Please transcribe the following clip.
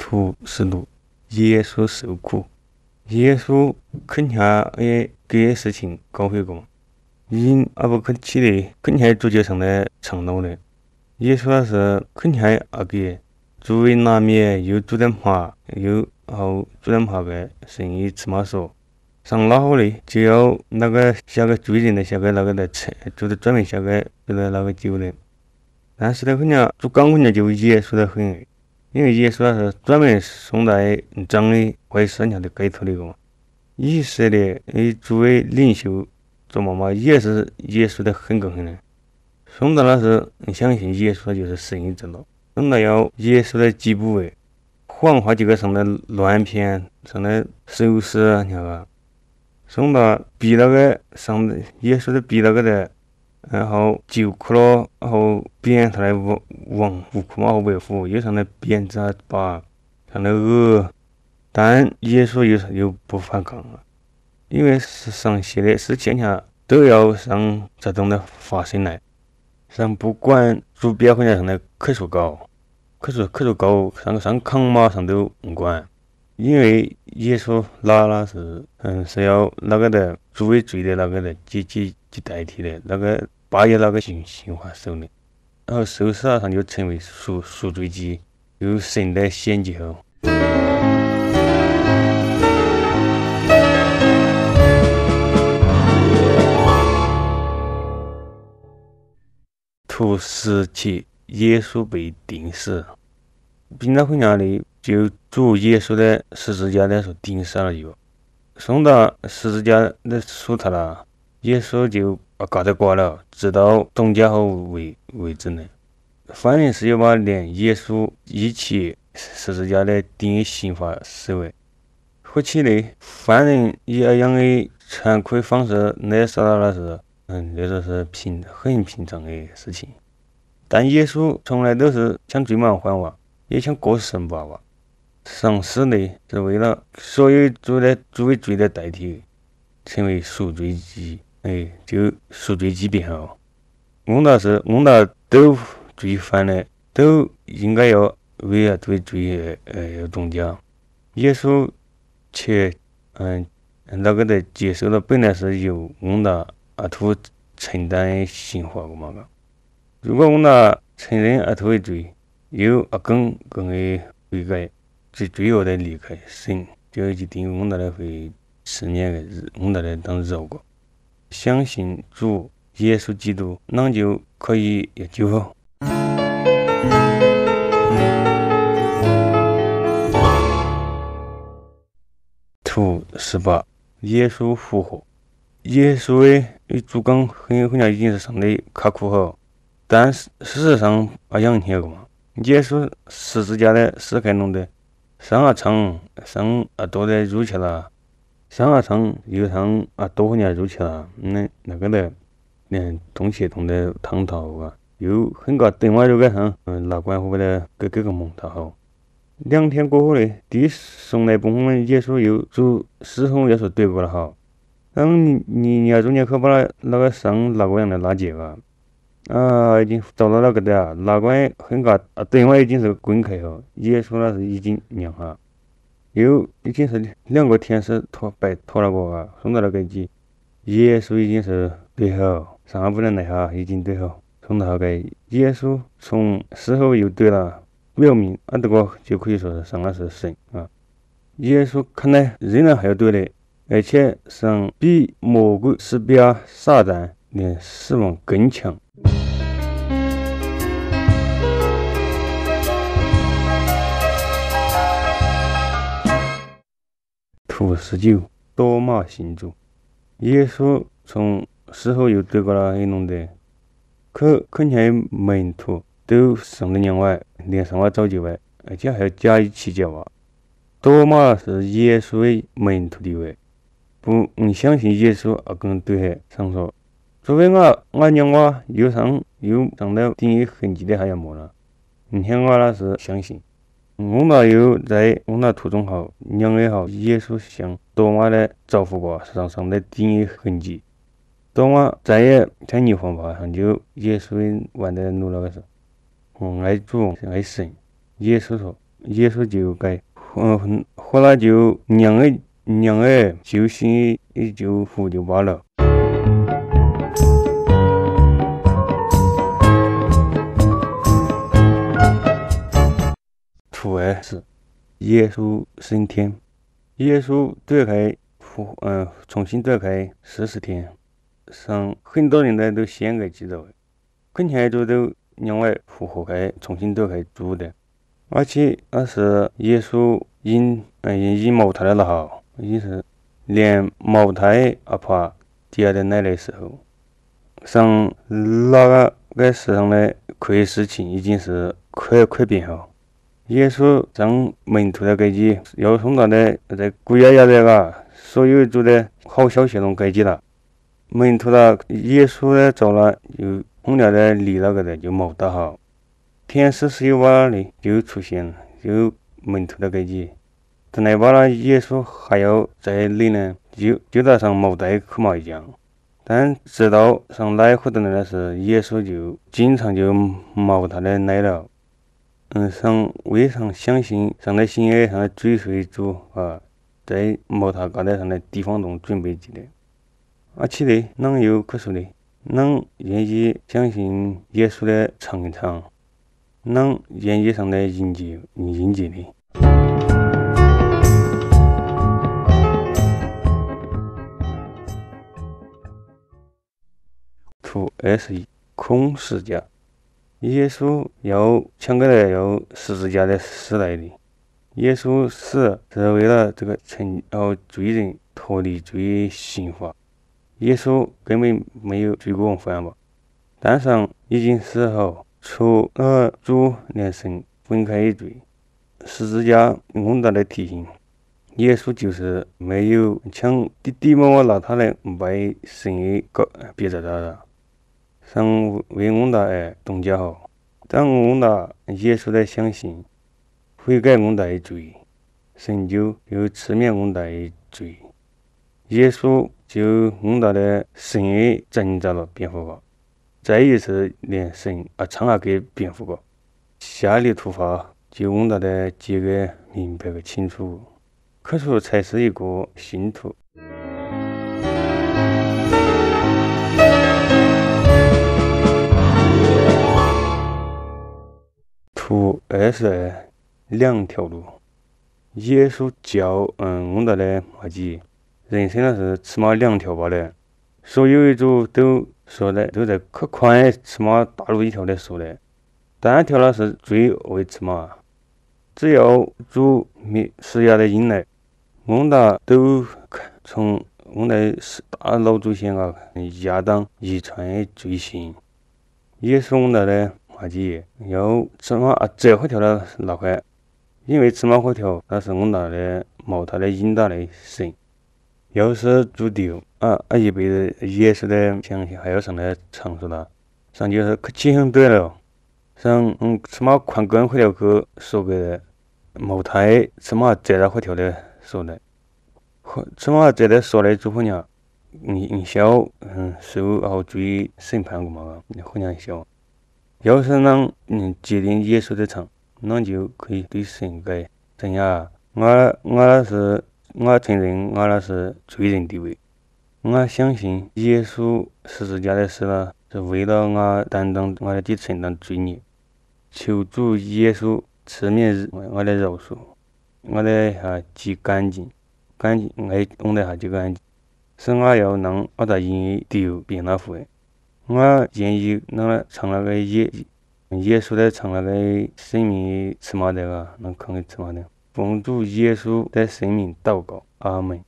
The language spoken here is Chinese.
图十六，耶稣受苦。耶稣肯下的这些事情搞悔过？因阿不肯起来，肯下主角上来承诺的。耶稣那是肯下阿个，作为难免有主点话，有好主点话个生意起码说，上老好嘞，就要那个下个主人的下个那个来称，就是专门下个就是那个酒的。但是呢，好像做港口呢就耶稣的很。因为耶稣他是专门送在长的外山下的街头的个，以色列的作为领袖做妈妈也是耶稣的很个很的。送到那是相信耶稣就是神之道，送到要耶稣的几部位，谎话几个上的乱篇，上的手势，你晓得吧？送到逼那个上的耶稣的逼那个的。然后就哭了，然后扁他的王王无哭嘛和为父，又上来鞭子啊把，他那个，但耶稣又又不反抗了，因为是上写的是天下都要上这种的发生来，上不管主标或者上来克数高，克数克数高上上扛马上都不管，因为耶稣拉拉是嗯是要那个的作为罪的那个的去去就代替的那个。八月那个循循环手的，然后受死了，他就成为赎赎罪祭，有神的献祭后。图十七，耶稣被钉死，并那会伢里就主耶稣的十字架的时候钉死了就，送到十字架的树头了，耶稣就。啊，搞得挂了，直到东家后为为止呢。反正是要把连耶稣一起十字架的钉刑罚收为，或起呢，犯人一样的残酷方式勒杀了那是，嗯，那都是平很平常的事情。但耶稣从来都是向罪犯还娃，也向过神娃娃。上死呢，是为了所有做的作为罪的代替，成为赎罪祭。哎，就赎罪祭变哦。我那是我那都罪犯的，都应该要为了对罪呃要中奖。耶稣且嗯那个的接受了，本来是由我那阿土承担刑罚个嘛个。如果我那承认阿土的罪，有阿更更的悔改，最罪恶的离开神，就一定我那来会十年的日，我那来当肉个。相信主耶稣基督，那就可以有救哦。图十八，耶稣复活。耶稣的主讲很很像已经是上的卡苦后，但是事实上啊两天个嘛。耶稣十字架的死开弄的，上啊长，上啊多的入去了。上啊场又上啊多年入去了，那那个的连东西同的汤头啊，又很个等我就该上，嗯，拿管回来给给个蒙头好。两天过后嘞，第送来帮我们耶稣又做死后要说对过了哈。当你你要中间可把那那个上拿管来拉结个，啊，已经找到那个的啊，拿管很个啊，等会已经是滚开哈，耶稣那是已经凉了。又已经是两个天使拖白拖了过啊，送到那个机，耶稣已经是对好，上不能来哈，已经对好，送到那个耶稣从死后又对了，表明啊这个就可以说是上了是神啊。耶稣看来仍然还要对的，而且上比魔鬼、是比啊撒旦连死亡更强。五十九，多马信主。耶稣从死后又得过了很弄的，可肯定门徒都上了两外，连上了早就外，而且还要加以七节哇。多马是耶稣的门徒地位，不相信耶稣啊跟对海上说，除非我我娘我又上又上了钉痕迹的还要么了？你看我那是相信。我那有在我那途中好，两个好，耶稣向多马的招呼过，上上的钉的痕迹。多马再也在泥方法上就耶稣玩的路那个时候，我爱主爱神。耶稣说：“耶稣就该，嗯，后来就娘儿娘儿就信就服就罢了。初二是耶稣升天，耶稣断开复，嗯，重新断开四十天，上很多人呢都先个记着，肯定就都另外复活开，重新断开主的。而且那是耶稣因嗯因毛胎的时候，也是连毛胎也怕爹的奶的时候，上那个该世上的快事情已经是快快变好。耶稣让门徒的给起，要从他的在古爷爷的个所有做的好消息中给起了。门徒的耶稣的走了，又后来的离那个的就冇得好。天使十一瓦里又出现了，又门徒的给起。等来把那耶稣还要在里呢，就就在上冇带去嘛一样。但直到上奶喝的那是耶稣，就经常就冇他的奶了。嗯，上为上相信上的心爱上的追随主啊，在摩塔高台上的地方中准备起来。而且呢，啷有可说的？啷愿意相信耶稣的长一场？能愿意上来迎接迎接的。图二十一，空十架。耶稣要抢过来要十字架的死来的。耶稣死是为了这个成要罪人脱离罪刑罚。耶稣根本没有罪过犯吧？但是已经死后。除了主连神分开一罪，十字架伟大的提醒，耶稣就是没有像弟弟妈妈拿他的外神搞别在他了。神为我大爱动家好，当我大耶稣的相信，悔改我大的罪，神就又赦免我大的罪，耶稣就我大的神意挣扎了变复吧。再一次连神啊唱啊给辩护过，下列突发就我们的几个明白个清楚，可说才是一个信徒。不二十二两条路，耶稣教嗯我们的话题，人生呢是起码两条吧嘞，所有一组都。说的都在可宽起码大路一条的说的，单条那是最为起码，只要主灭施压的引来，我们都从我们是大老祖先啊亚当遗传的罪行，耶稣我们的话题，要起码啊这块条的那块，因为起码块条那是我们的毛他的引导的神。要是注定啊啊一辈子也是在相信，还要上来尝试了，上就是可气很短了，上嗯起码宽跟会条去说个毛胎，起码这了会条的说的，起码这的说的祝福娘，你你小嗯受后追审判过嘛，你好娘小，要是能嗯决定耶稣的场，那就可以对神改，怎样？我我是。我承认我那是罪人地位，我相信耶稣十字架的死了是为了我担当我的承担罪孽，求主耶稣赐免我的饶恕，我的哈极干净，干净我我的哈极干净，是我要能我的因丢变那副的，我愿意能唱那个耶耶稣的唱那个生命吃嘛的个，能扛起吃嘛的。帮助耶稣的生命祷告，阿门。